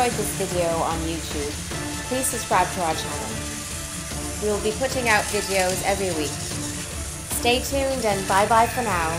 enjoyed this video on YouTube, please subscribe to our channel. We will be putting out videos every week. Stay tuned and bye bye for now.